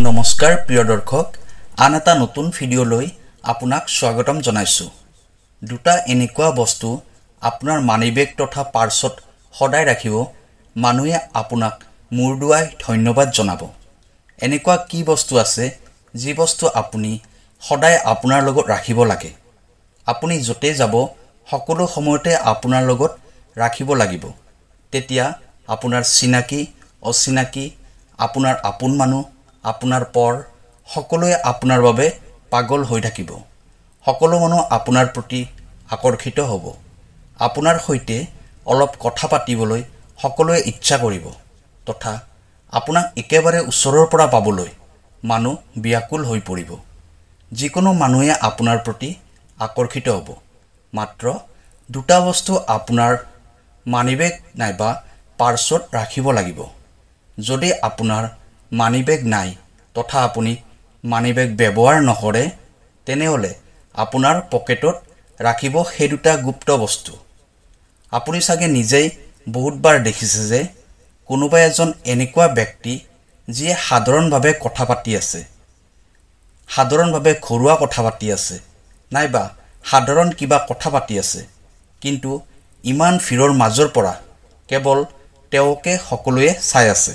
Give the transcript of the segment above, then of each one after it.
নমস্কাৰ প্ৰিয় দৰ্শক। আন এটা নতুন ভিডিঅ'লৈ আপোনাক স্বাগতম জনাইছোঁ। দুটা এনেকুৱা বস্তু আপোনাৰ মানি বেগ তথা পাৰ্চত সদায় ৰাখিব মানুহে আপোনাক মূৰ দোৱাই ধন্যবাদ জনাব। এনেকুৱা কি বস্তু আছে যি বস্তু আপুনি সদায় আপোনাৰ লগত ৰাখিব লাগে? আপুনি য'তেই যাব সকলো সময়তে আপোনাৰ লগত ৰাখিব লাগিব। তেতিয়া আপোনাৰ চিনাকি অচিনাকি আপোনাৰ আপোন মানুহ আপোনাৰ পৰ সকলোৱে আপোনাৰ বাবে পাগল হৈ থাকিব। সকলো মানুহ আপোনাৰ প্ৰতি আকৰ্ষিত হ'ব। আপোনাৰ সৈতে অলপ কথা পাতিবলৈ সকলোৱে ইচ্ছা কৰিব তথা আপোনাক একেবাৰে ওচৰৰ পৰা পাবলৈ মানুহ ব্যাকুল হৈ পৰিব। যিকোনো মানুহে আপোনাৰ প্ৰতি আকৰ্ষিত হ'ব। মাত্ৰ দুটা বস্তু আপোনাৰ মানিবেগ নাইবা পাৰ্চত ৰাখিব লাগিব। যদি আপোনাৰ মানিবেগ নাই। তথা আপুনি মানিবেগ ব্যৱহাৰ নকৰে তেনেহ'লে আপোনাৰ পকেটত ৰাখিব সেই দুটা গুপ্ত বস্তু। আপুনি চাগে নিজেই বহুতবাৰ দেখিছে যে কোনোবা এজন এনেকুৱা ব্যক্তি যিয়ে সাধাৰণভাৱে কথা পাতি আছে। সাধাৰণভাৱে ঘৰুৱা কথা পাতি আছে নাইবা সাধাৰণ কিবা কথা পাতি আছে কিন্তু ইমান ভিৰৰ মাজৰ পৰা কেৱল তেওঁকে সকলোৱে চাই আছে।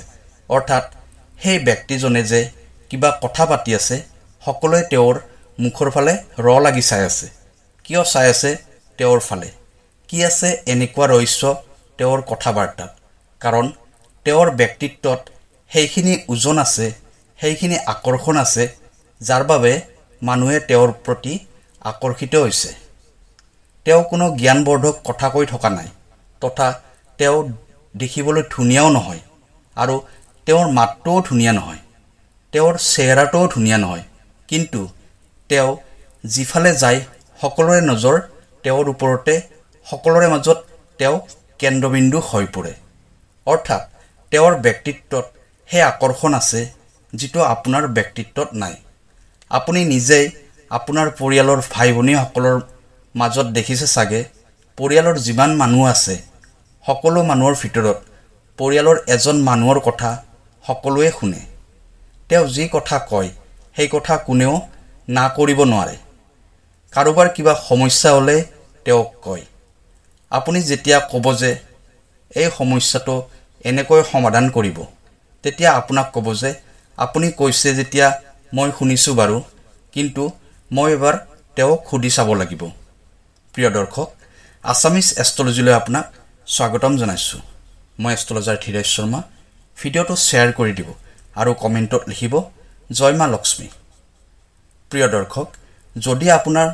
অৰ্থাৎ সেই ব্যক্তিজনে যে কিবা কথা পাতি আছে সকলোৱে তেওঁৰ মুখৰ ফালে ৰ লাগি চাই আছে। কিয় চাই আছে তেওঁৰ ফালে? কি আছে এনেকুৱা ৰহস্য তেওঁৰ কথা বাৰ্তাত কাৰণ তেওঁৰ ব্যক্তিত্বত সেইখিনি ওজন আছে সেইখিনি আকৰ্ষণ আছে যাৰ বাবে মানুহে তেওঁৰ প্ৰতি আকৰ্ষিত হৈছে। তেওঁ কোনো জ্ঞানবৰ্ধক কথা কৈ থকা নাই তথা তেওঁ দেখিবলৈ ধুনীয়াও নহয়। আৰু তেওঁৰ মাতটোও ধুনীয়া নহয় তেওঁৰ চেহেৰাটোও ধুনীয়া নহয় কিন্তু তেওঁ যিফালে যায় সকলোৰে নজৰ তেওঁৰ ওপৰতে সকলোৰে মাজত তেওঁ কেন্দ্ৰবিন্দু হৈ পৰে। অৰ্থাৎ তেওঁৰ ব্যক্তিত্বত সেই আকৰ্ষণ আছে যিটো আপোনাৰ ব্যক্তিত্বত নাই। আপুনি নিজেই আপোনাৰ পৰিয়ালৰ ভাই ভনীসকলৰ মাজত দেখিছে চাগে পৰিয়ালৰ যিমান মানুহ আছে সকলো মানুহৰ ভিতৰত পৰিয়ালৰ এজন মানুহৰ কথা সকলোৱে শুনে। তেওঁ যি কথা কয় সেই কথা কোনেও না কৰিব নোৱাৰে। কাৰোবাৰ কিবা সমস্যা হ'লে তেওঁক কয়। আপুনি যেতিয়া ক'ব যে এই সমস্যাটো এনেকৈ সমাধান কৰিব তেতিয়া আপোনাক ক'ব যে আপুনি কৈছে যেতিয়া মই শুনিছোঁ বাৰু কিন্তু মই এবাৰ তেওঁক সুধি চাব লাগিব। প্ৰিয় দৰ্শক আছামিজ এষ্ট্ৰলজিলৈ আপোনাক স্বাগতম জনাইছোঁ। মই এষ্ট্ৰলজাৰ ধীৰেজ শৰ্মা ভিডিঅ'টো শ্বেয়াৰ কৰি দিব আৰু কমেণ্টত লিখিব জয় মা লক্ষ্মী। প্ৰিয় দৰ্শক যদি আপোনাৰ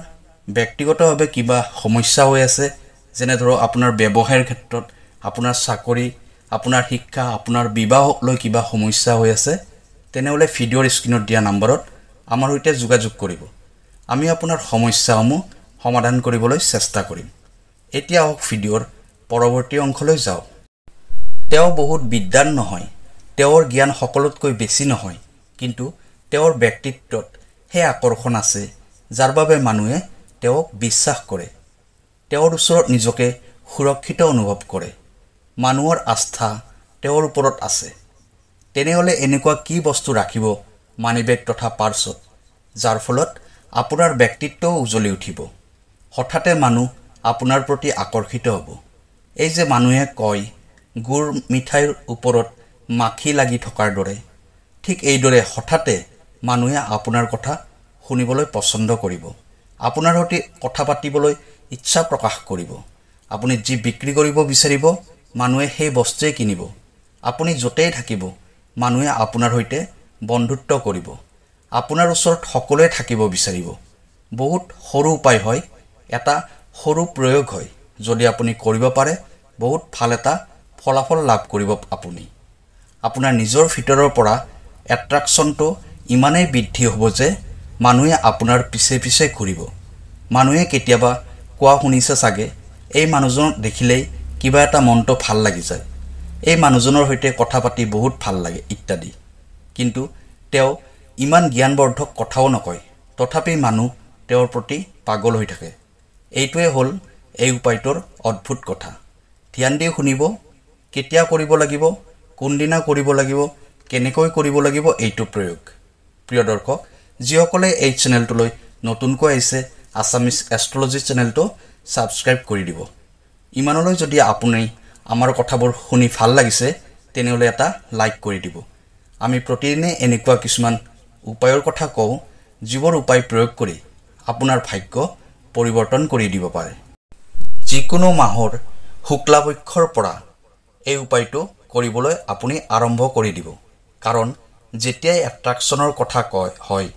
ব্যক্তিগতভাৱে কিবা সমস্যা হৈ আছে যেনে ধৰক আপোনাৰ ব্যৱসায়ৰ ক্ষেত্ৰত আপোনাৰ চাকৰি আপোনাৰ শিক্ষা আপোনাৰ বিবাহক লৈ কিবা সমস্যা হৈ আছে তেনেহ'লে ভিডিঅ'ৰ স্ক্ৰীণত দিয়া নম্বৰত আমাৰ সৈতে যোগাযোগ কৰিব। আমি আপোনাৰ সমস্যাসমূহ সমাধান কৰিবলৈ চেষ্টা কৰিম। এতিয়া হওক ভিডিঅ'ৰ পৰৱৰ্তী অংশলৈ যাওঁ তেওঁ বহুত বিদ্যান নহয়। তেওঁৰ জ্ঞান সকলোতকৈ বেছি নহয়। কিন্তু তেওঁৰ ব্যক্তিত্বত সেই আকৰ্ষণ আছে যাৰ বাবে মানুহে তেওঁক বিশ্বাস কৰে। তেওঁৰ ওচৰত নিজকে সুৰক্ষিত অনুভৱ কৰে। মানুহৰ আস্থা তেওঁৰ ওপৰত আছে। তেনেহ'লে এনেকুৱা কি বস্তু ৰাখিব মানিবেগ তথা পাৰ্চত যাৰ ফলত আপোনাৰ ব্যক্তিত্বও উজ্বলি উঠিব? হঠাতে মানুহ আপোনাৰ প্ৰতি আকৰ্ষিত হ'ব। এই যে মানুহে কয় গুৰ মিঠাইৰ ওপৰত মাখি লাগি থকাৰ দৰে ঠিক এইদৰে হঠাতে মানুহে আপোনাৰ কথা শুনিবলৈ পচন্দ কৰিব। আপোনাৰ সৈতে কথা পাতিবলৈ ইচ্ছা প্ৰকাশ কৰিব। আপুনি যি বিক্ৰী কৰিব বিচাৰিব মানুহে সেই বস্তুৱেই কিনিব। আপুনি য'তেই থাকিব মানুহে আপোনাৰ সৈতে বন্ধুত্ব কৰিব। আপোনাৰ ওচৰত সকলোৱে থাকিব বিচাৰিব। বহুত সৰু উপায় হয় এটা সৰু প্ৰয়োগ হয়। যদি আপুনি কৰিব পাৰে বহুত ভাল এটা ফলাফল লাভ কৰিব আপুনি। আপোনাৰ নিজৰ ভিতৰৰ পৰা এট্ৰেকশ্যনটো ইমানেই বৃদ্ধি হ'ব যে মানুহে আপোনাৰ পিছে পিছে ঘূৰিব। মানুহে কেতিয়াবা কোৱা শুনিছে চাগে এই মানুহজনক দেখিলেই কিবা এটা মনটো ভাল লাগি যায়। এই মানুহজনৰ সৈতে কথা পাতি বহুত ভাল লাগে ইত্যাদি। কিন্তু তেওঁ ইমান জ্ঞানবৰ্ধক কথাও নকয়। তথাপি মানুহ তেওঁৰ প্ৰতি পাগল হৈ থাকে। এইটোৱে হ'ল এই উপায়টোৰ অদ্ভুত কথা। ধ্যান দি শুনিব কেতিয়া কৰিব লাগিব কোনদিনা কৰিব লাগিব কেনেকৈ কৰিব লাগিব এইটো প্ৰয়োগ। প্ৰিয় দৰ্শক যিসকলে এই চেনেলটোলৈ নতুনকৈ আহিছে আছামিজ এষ্ট্ৰলজি চেনেলটো ছাবস্ক্ৰাইব কৰি দিব। ইমানলৈ যদি আপুনি আমাৰ কথাবোৰ শুনি ভাল লাগিছে তেনেহ'লে এটা লাইক কৰি দিব। আমি প্ৰতিদিনে এনেকুৱা কিছুমান উপায়ৰ কথা কওঁ যিবোৰ উপায় প্ৰয়োগ কৰি আপোনাৰ ভাগ্য পৰিৱৰ্তন কৰি দিব পাৰে। যিকোনো মাহৰ শুক্লাপক্ষৰ পৰা এই উপায়টো কৰিবলৈ আপুনি আৰম্ভ কৰি দিব। কাৰণ যেতিয়াই এট্ৰাকশ্যনৰ কথা কয় হয়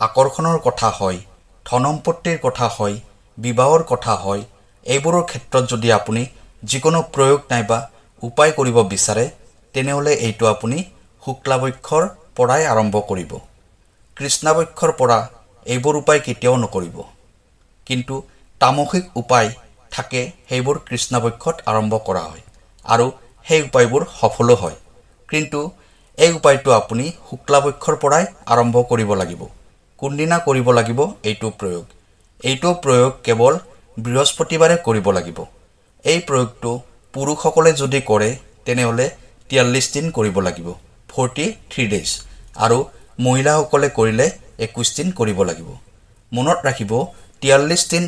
আকৰ্ষণৰ কথা হয় ধন সম্পত্তিৰ কথা হয় বিবাহৰ কথা হয় এইবোৰৰ ক্ষেত্ৰত যদি আপুনি যিকোনো প্ৰয়োগ নাইবা উপায় কৰিব বিচাৰে তেনেহ'লে এইটো আপুনি শুক্লাবক্ষৰ পৰাই আৰম্ভ কৰিব। কৃষ্ণাবক্ষৰ পৰা এইবোৰ উপায় কেতিয়াও নকৰিব। কিন্তু তামসিক উপায় থাকে সেইবোৰ কৃষ্ণাবক্ষত আৰম্ভ কৰা হয়। আৰু সেই উপায়বোৰ সফলো হয়। কিন্তু এই উপায়টো আপুনি শুক্লাবক্ষৰ পৰাই আৰম্ভ কৰিব লাগিব। কোনদিনা কৰিব লাগিব এইটো প্ৰয়োগ? এইটো প্ৰয়োগ কেৱল বৃহস্পতিবাৰে কৰিব লাগিব। এই প্ৰয়োগটো পুৰুষসকলে যদি কৰে তেনেহ'লে তিয়াল্লিছ দিন কৰিব লাগিব ফৰ্টি থ্ৰী ডেইজ। আৰু মহিলাসকলে কৰিলে একৈছ দিন কৰিব লাগিব। মনত ৰাখিব তিয়াল্লিছ দিন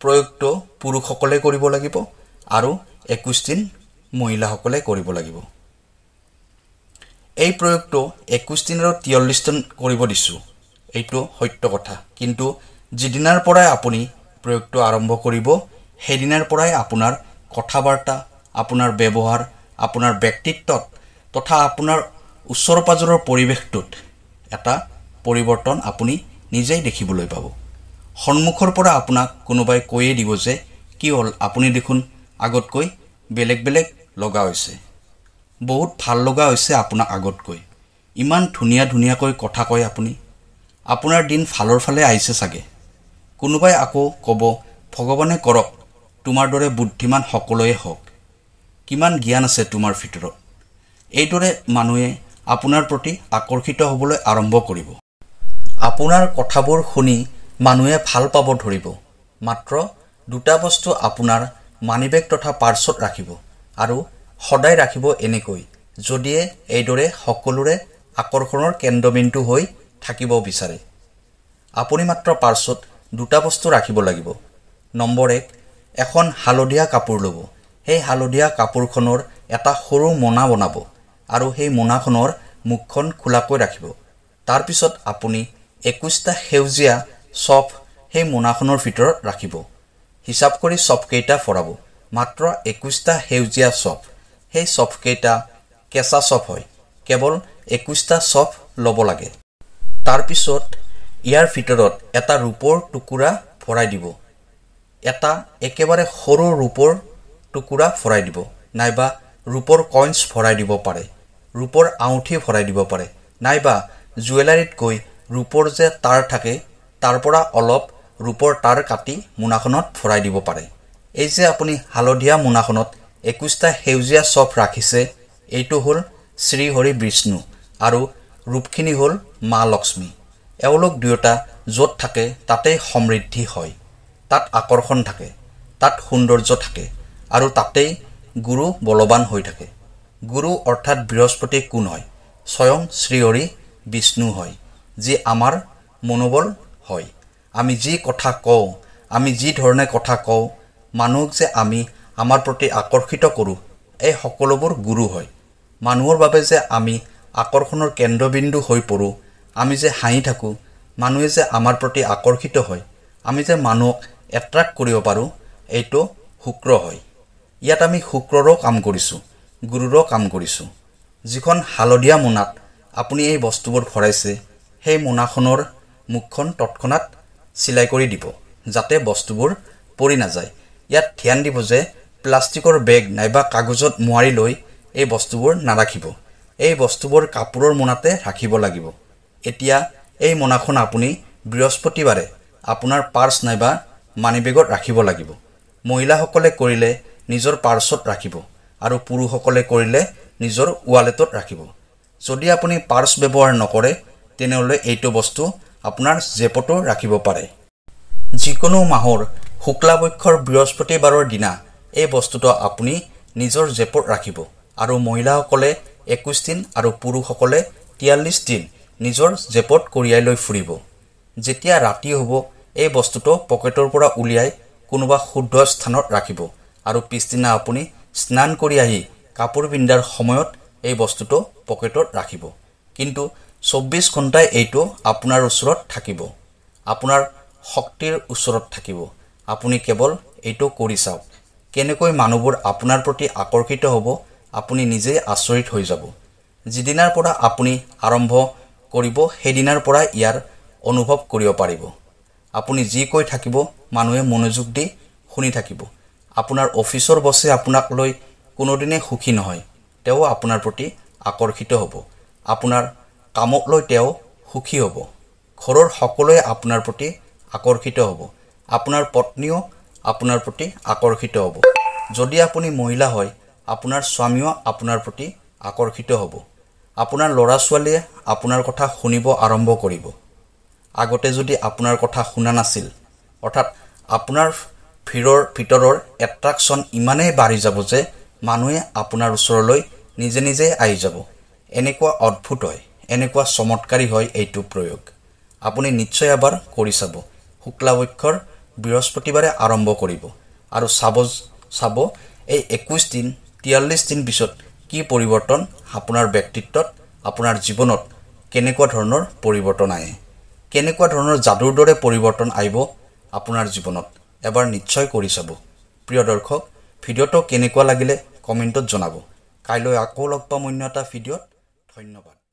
প্ৰয়োগটো পুৰুষসকলে কৰিব লাগিব আৰু একৈছ দিন মহিলাসকলে কৰিব লাগিব। এই প্ৰয়োগটো একৈছ দিন আৰু তিয়াল্লিছ দিন কৰিব দিছোঁ। এইটো সত্য কথা। কিন্তু যিদিনাৰ পৰাই আপুনি প্ৰয়োগটো আৰম্ভ কৰিব সেইদিনাৰ পৰাই আপোনাৰ কথা বাৰ্তা আপোনাৰ ব্যৱহাৰ আপোনাৰ ব্যক্তিত্বত তথা আপোনাৰ ওচৰ পাজৰৰ পৰিৱেশটোত এটা পৰিৱৰ্তন আপুনি নিজেই দেখিবলৈ পাব। সন্মুখৰ পৰা আপোনাক কোনোবাই কৈয়ে দিব যে কি হ'ল? আপুনি দেখোন আগতকৈ বেলেগ বেলেগ লগা হৈছে। বহুত ভাল লগা হৈছে আপোনাক আগতকৈ। ইমান ধুনীয়া ধুনীয়াকৈ কথা কয় আপুনি। আপোনাৰ দিন ভালৰ ফালে আহিছে চাগে। কোনোবাই আকৌ ক'ব ভগৱানে কৰক তোমাৰ দৰে বুদ্ধিমান সকলোৱে হওক। কিমান জ্ঞান আছে তোমাৰ ভিতৰত। এইদৰে মানুহে আপোনাৰ প্ৰতি আকৰ্ষিত হ'বলৈ আৰম্ভ কৰিব। আপোনাৰ কথাবোৰ শুনি মানুহে ভাল পাব ধৰিব। মাত্ৰ দুটা বস্তু আপোনাৰ মানিবেগ তথা পাৰ্চত ৰাখিব আৰু সদায় ৰাখিব এনেকৈ যদিয়ে এইদৰে সকলোৰে আকৰ্ষণৰ কেন্দ্ৰবিন্দু হৈ থাকিব বিচাৰে। আপুনি মাত্ৰ পাৰ্চত দুটা বস্তু ৰাখিব লাগিব। নম্বৰ এক এখন হালধীয়া কাপোৰ ল'ব। সেই হালধীয়া কাপোৰখনৰ এটা সৰু মোনা বনাব আৰু সেই মোনাখনৰ মুখখন খোলাকৈ ৰাখিব। তাৰপিছত আপুনি একৈছটা সেউজীয়া চফ সেই মোনাখনৰ ভিতৰত ৰাখিব। হিচাপ কৰি চফকেইটা ফৰাব। মাত্ৰ একৈছটা সেউজীয়া চফ সেই চফকেইটা কেঁচা চফ হয়। কেৱল একৈছটা চফ ল'ব লাগে। তাৰপিছত ইয়াৰ ভিতৰত এটা ৰূপৰ টুকুৰা ভৰাই দিব। এটা একেবাৰে সৰু ৰূপৰ টুকুৰা ভৰাই দিব। নাইবা ৰূপৰ কইনছ ভৰাই দিব পাৰে। ৰূপৰ আঙুঠি ভৰাই দিব পাৰে। নাইবা জুৱেলাৰীতকৈ ৰূপৰ যে তাঁৰ থাকে তাৰ পৰা অলপ ৰূপৰ তাঁৰ কাটি মোনাখনত ভৰাই দিব পাৰে। এই যে আপুনি হালধীয়া মোনাখনত একৈছটা সেউজীয়া চফ ৰাখিছে এইটো হ'ল শ্ৰীহৰি বিষ্ণু আৰু ৰূপখিনি হ'ল মা লক্ষ্মী। এওঁলোক দুয়োটা য'ত থাকে তাতেই সমৃদ্ধি হয়। তাত আকৰ্ষণ থাকে তাত সৌন্দৰ্য থাকে আৰু তাতেই গুৰু বলৱান হৈ থাকে। গুৰু অৰ্থাৎ বৃহস্পতি কোন হয়? স্বয়ং শ্ৰীহৰি বিষ্ণু হয় যি আমাৰ মনোবল হয়। আমি যি কথা কওঁ আমি যি ধৰণে কথা কওঁ মানুহক যে আমি আমাৰ প্ৰতি আকৰ্ষিত কৰোঁ এই সকলোবোৰ গুৰু হয়। মানুহৰ বাবে যে আমি আকৰ্ষণৰ কেন্দ্ৰবিন্দু হৈ পৰোঁ আমি যে হাঁহি থাকোঁ মানুহে যে আমাৰ প্ৰতি আকৰ্ষিত হয় আমি যে মানুহক এট্ৰেক্ট কৰিব পাৰোঁ এইটো শুক্ৰ হয়। ইয়াত আমি শুক্ৰৰো কাম কৰিছোঁ গুৰুৰো কাম কৰিছোঁ। যিখন হালধীয়া মোনাত আপুনি এই বস্তুবোৰ ভৰাইছে সেই মোনাখনৰ মুখখন তৎক্ষণাত চিলাই কৰি দিব যাতে বস্তুবোৰ পৰি নাযায়। ইয়াত ধ্যান দিব যে প্লাষ্টিকৰ বেগ নাইবা কাগজত মোৱাৰি লৈ এই বস্তুবোৰ নাৰাখিব। এই বস্তুবোৰ কাপোৰৰ মোনাতে ৰাখিব লাগিব। এতিয়া এই মোনাখন আপুনি বৃহস্পতিবাৰে আপোনাৰ পাৰ্চ নাইবা মানিবেগত ৰাখিব লাগিব। মহিলাসকলে কৰিলে নিজৰ পাৰ্চত ৰাখিব আৰু পুৰুষসকলে কৰিলে নিজৰ ৱালেটত ৰাখিব। যদি আপুনি পাৰ্চ ব্যৱহাৰ নকৰে তেনেহ'লে এইটো বস্তু আপোনাৰ জেপতো ৰাখিব পাৰে। যিকোনো মাহৰ শুক্লাপক্ষৰ বৃহস্পতিবাৰৰ দিনা এই বস্তুটো আপুনি নিজৰ জেপত ৰাখিব আৰু মহিলাসকলে একৈছ দিন আৰু পুৰুষসকলে তিয়াল্লিছ দিন নিজৰ জেপত কঢ়িয়াই লৈ ফুৰিব। যেতিয়া ৰাতি হ'ব এই বস্তুটো পকেটৰ পৰা উলিয়াই কোনোবা শুদ্ধ স্থানত ৰাখিব আৰু পিছদিনা আপুনি স্নান কৰি আহি কাপোৰ পিন্ধাৰ সময়ত এই বস্তুটো পকেটত ৰাখিব। কিন্তু চৌব্বিছ ঘণ্টাই এইটো আপোনাৰ ওচৰত থাকিব। আপোনাৰ শক্তিৰ ওচৰত থাকিব। আপুনি কেৱল এইটো কৰি চাওক। কেনেকৈ মানুহবোৰ আপোনাৰ প্ৰতি আকৰ্ষিত হ'ব আপুনি নিজেই আচৰিত হৈ যাব। যিদিনাৰ পৰা আপুনি আৰম্ভ কৰিব সেইদিনাৰ পৰা ইয়াৰ অনুভৱ কৰিব পাৰিব। আপুনি যি কৈ থাকিব মানুহে মনোযোগ দি শুনি থাকিব। আপোনাৰ অফিচৰ বছে আপোনাক লৈ কোনোদিনে সুখী নহয়। তেওঁ আপোনাৰ প্ৰতি আকৰ্ষিত হ'ব। আপোনাৰ কামক লৈ তেওঁ সুখী হ'ব। ঘৰৰ সকলোৱে আপোনাৰ প্ৰতি আকৰ্ষিত হ'ব। আপোনাৰ পত্নীও আপোনাৰ প্ৰতি আকৰ্ষিত হ'ব। যদি আপুনি মহিলা হয় আপোনাৰ স্বামীও আপোনাৰ প্ৰতি আকৰ্ষিত হ'ব। আপোনাৰ ল'ৰা ছোৱালীয়ে আপোনাৰ কথা শুনিব আৰম্ভ কৰিব। আগতে যদি আপোনাৰ কথা শুনা নাছিল অৰ্থাৎ আপোনাৰ ভিৰৰ ভিতৰৰ এট্ৰাকশ্যন ইমানেই বাঢ়ি যাব যে মানুহে আপোনাৰ ওচৰলৈ নিজে নিজে আহি যাব। এনেকুৱা অদ্ভুত হয়। এনেকুৱা চমৎকাৰী হয় এইটো প্ৰয়োগ। আপুনি নিশ্চয় এবাৰ কৰি চাব। শুক্লাপক্ষৰ বৃহস্পতিবাৰে আৰম্ভ কৰিব। আৰু চাব চাব এই একৈছ দিন তিয়াল্লিছ দিন পিছত কি পৰিৱৰ্তন আপোনাৰ ব্যক্তিত্বত আপোনাৰ জীৱনত কেনেকুৱা ধৰণৰ পৰিৱৰ্তন আহে? কেনেকুৱা ধৰণৰ যাদুৰ দৰে পৰিৱৰ্তন আহিব আপোনাৰ জীৱনত? এবাৰ নিশ্চয় কৰি চাব। প্ৰিয় দৰ্শক ভিডিঅ'টো কেনেকুৱা লাগিলে কমেণ্টত জনাব। কাইলৈ আকৌ লগ পাম অন্য এটা ভিডিঅ'ত। ধন্যবাদ।